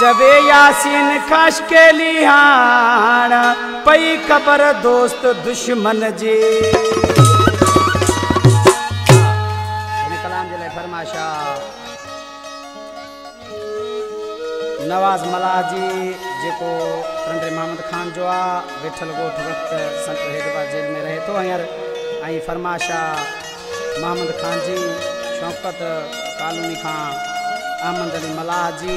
चवे यासीन ख़ासि केली हाण पई ख़बर दोस्त दुश्मन जी। नवाज़ मलाह जी जेको टंडे मोहम्मद ख़ान जो आहे वेठल ॻोठ वक़्तु हैदराबाद जेल में रहे थो हींअर ऐं फरमाशा, मोहम्मद ख़ान जी, शौकत कालूनी खां, अहमद अली मलाह जी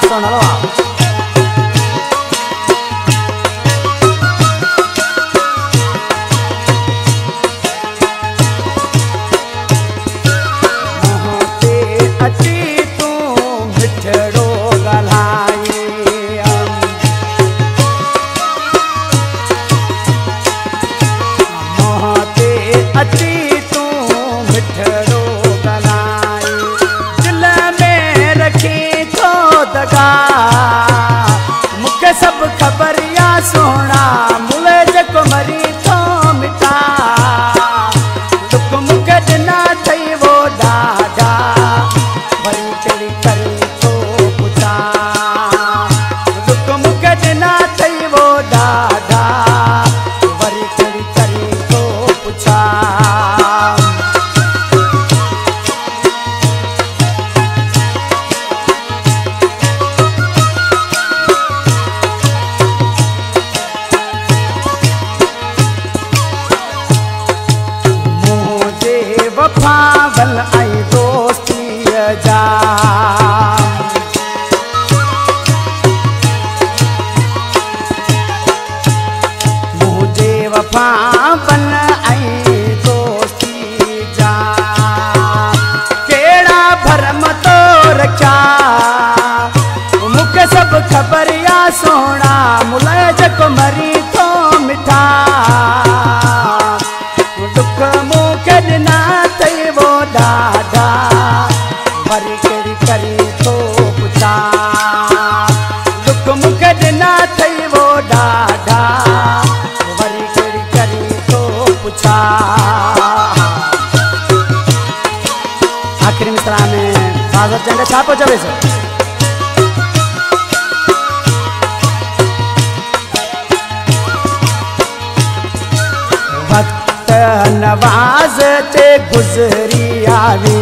sonalo थो दगा सब ख़बर आहे सोणा मुले जेको मरी तो मिटा। दुख मूंखे ॾिना अथई वो वफ़ावल ऐं दोस्तीअ जा मुंहिंजे वफ़ावल ऐं दोस्ती जा कहिड़ा भरम तो रखिया मूंखे सभु ख़बर आहे सोणा मुलाय जेको मरी पुछां। आख़िरी मित्रा में फाज़र चंड छा पियो चवेसि वक्त नवाज़ ते गुज़री आवी।